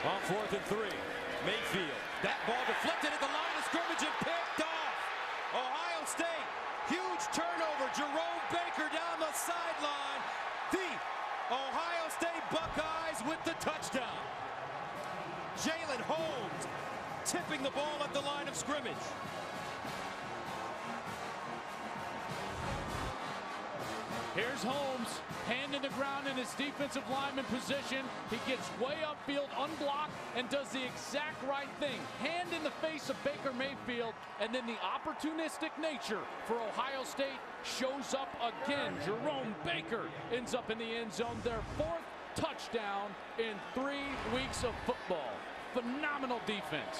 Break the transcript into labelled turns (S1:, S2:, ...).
S1: On fourth and three, Mayfield. That ball deflected at the line of scrimmage and picked off. Ohio State, huge turnover. Jerome Baker down the sideline. The Ohio State Buckeyes with the touchdown. Jalyn Holmes tipping the ball at the line of scrimmage.
S2: Here's Holmes, hand in the ground in his defensive lineman position. He gets way upfield, unblocked, and does the exact right thing. Hand in the face of Baker Mayfield, and then the opportunistic nature for Ohio State shows up again. Jerome Baker ends up in the end zone, their fourth touchdown in three weeks of football. Phenomenal defense.